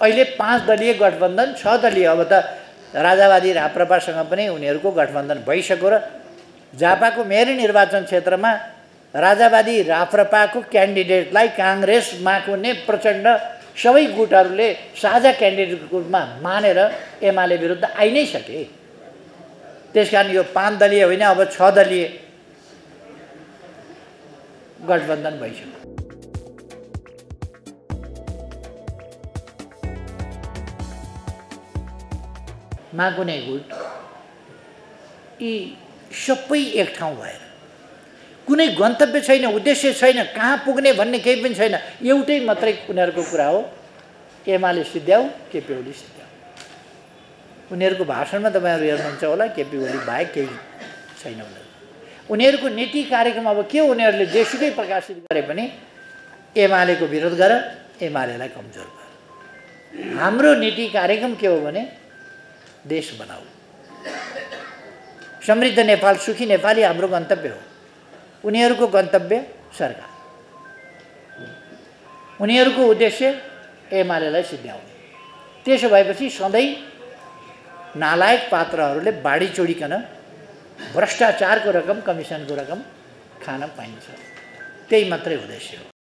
अहिले पाँच दलीय गठबन्धन छ दलीय अब त राजावादी राप्रपासँग पनि उनीहरूको गठबन्धन भइसक्यो र झापाको मेरै निर्वाचन क्षेत्रमा राजावादी राप्रपाको क्यान्डिडेटलाई काङ्ग्रेस माकुने प्रचण्ड सबै गुटहरूले साझा क्यान्डिडेटको रूपमा मानेर एमाले विरुद्ध आइ नै सके। त्यस कारण यो पाँच दलीय होइन अब छ दलीय गठबन्धन भइसक्यो। माकुने गुट यी सबै एक ठाउँ भएर। कुनै गन्तव्य छैन उद्देश्य छैन कहाँ पुग्ने भन्ने केही पनि छैन। एउटै मात्रै उनीहरूको कुरा हो एमाले सिद्ध्याउ केपी ओली सिद्ध्याउ। उनीहरूको भाषणमा तपाईँहरू हेर्नुहुन्छ होला केपी ओली बाहेक केही छैन उनीहरू उनीहरूको नीति कार्यक्रम अब के उनीहरूले जेसुकै प्रकाशित गरे पनि एमालेको विरोध गर एमालेलाई कमजोर गर। हाम्रो नीति कार्यक्रम के हो भने देश बनाऊ समृद्ध नेपाल सुखी नेपाली हाम्रो गन्तव्य हो। उनीहरूको गन्तव्य सरकार। उनीहरूको उद्देश्य एमालेलाई सिद्ध्याउने। त्यसो भएपछि सधैँ नालायक पात्रहरूले बाढी चोडिकन भ्रष्टाचारको रकम कमिसनको रकम खान पाइन्छ। त्यही मात्रै उद्देश्य हो।